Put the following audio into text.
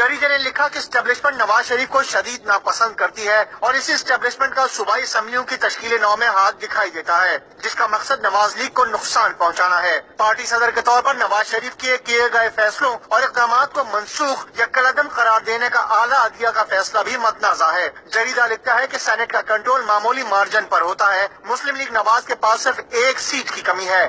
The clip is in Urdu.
جریدے نے لکھا کہ اسٹیبلشمنٹ نواز شریف کو شدید ناپسند کرتی ہے اور اسی اسٹیبلشمنٹ کا صوبائی اسمبلیوں کی تشکیل نو میں ہاتھ دکھائی دیتا ہے، جس کا مقصد نواز لیگ کو نقصان پہنچانا ہے۔ پارٹی صدر کے طور پر نواز شریف کے کیے گئے فیصلوں اور اقدامات کو منسوخ یا کلعدم قرار دینے کا اعلیٰ عدلیہ کا فیصلہ بھی متنازع ہے۔ جریدہ لکھتا ہے کہ سینٹ کا کنٹرول معمولی مارجن پر ہوتا ہے۔ مسلم لیگ نواز کے پاس صرف ایک سیٹ کی کمی ہے۔